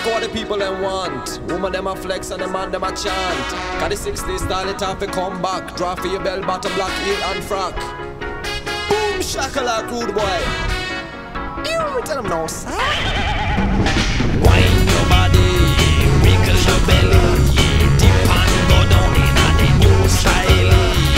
Fuck all the people them want. Woman them a flex and the man them a chant. Got the 60s style, it have to come back. Draw for your bell, bottom black, heel and frack. Boom, shakalak, rude boy. You tell them no, sir. Wine your body, wrinkle your belly. Dip and go down in a new style.